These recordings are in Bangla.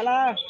খেলা টান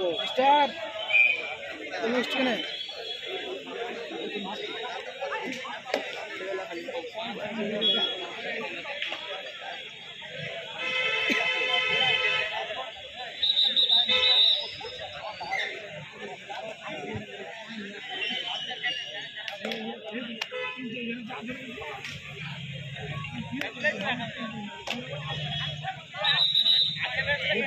वो स्टार तो नेक्स्ट कौन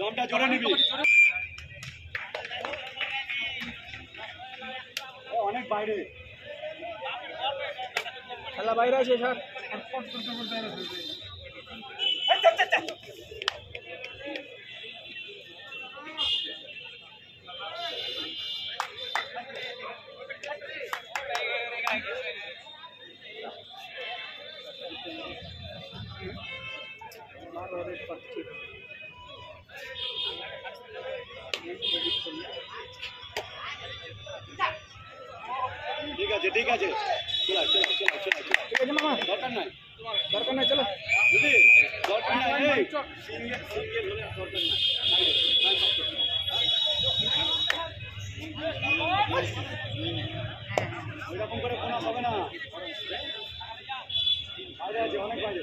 দমটা জোরে নিবি। অনেক বাইরে। খেলা বাইরে আছে স্যার। আছে ঠিক আছে। চলা চলা চলা চলা চলা। ঠিক আছে মামা দরকার নাই। দরকার নাই চলো। বুঝলি দরকার নাই। এই সিঙ্গেল সিঙ্গেল হলে দরকার নাই। ওইরকম করে কোনো হবে না। বাইরে আছে অনেক বাইরে।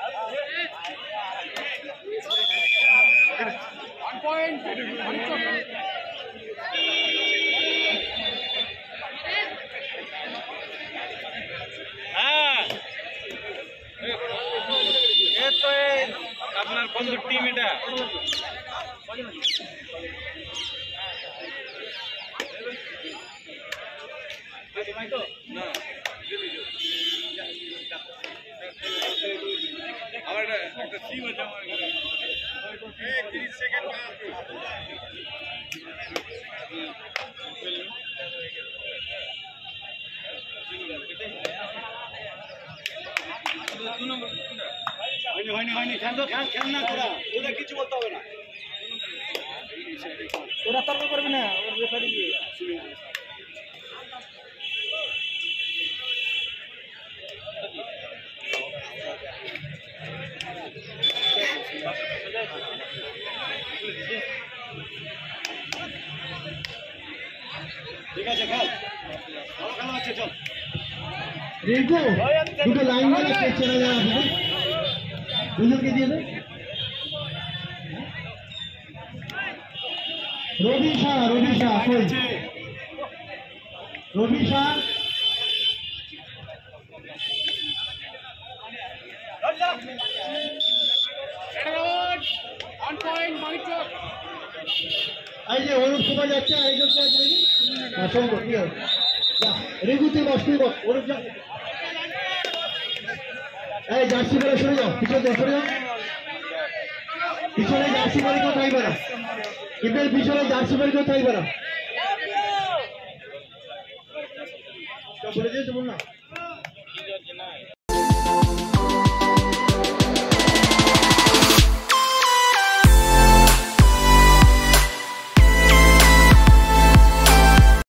হ্যাঁ। আপনার বন্ধুর টিম এটা। হয়নি হয়নি হয়নি, খেল না তোরা। ওদের কিছু বলতে হবে না। ওরা তর্ক করবে না, ওর রেফারি ঠিক আছে খেল ভালো খেলা হচ্ছে চল রিঙ্কু দুটো লাইন কে চেনা যায় আপনি দুজনকে দিয়ে দে রবি শাহ রবি শাহ রবি শাহ? এই যে কোথায় যাচ্ছে, আরেকজন হ্যাঁ ঠিক আছে? তুই বস তুই বস অনুপ যা এই, জার্সি পরে সরে যাও, পিছনে যাও সরে যাও। পিছনে জার্সি পরে কেউ থাকবে না। কিন্তু পিছনে জার্সি পরে কেউ থাকবে না। বলে দিয়েছে, বল না।